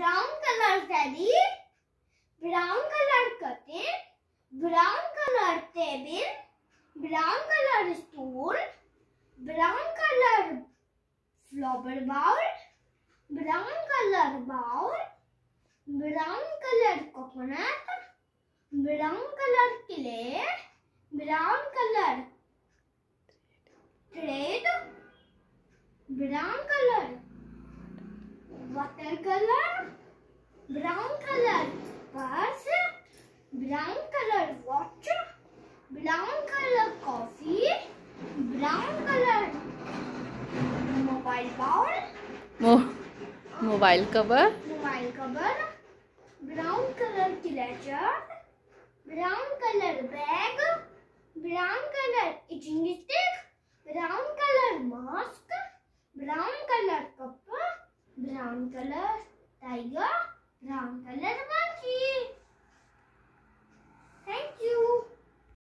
brown color teddy, brown color curtain, brown color table, brown color stool, brown color flower bowl, brown color bowl, brown color coconut, brown color clay, brown color thread, brown color watercolor, brown color purse, brown color watch, brown color coffee, brown color mobile bowl, मो mobile cover mobile cover, brown color clutcher, brown color bag, brown color itching stick, brown color mask, brown color tiger, brown color monkey.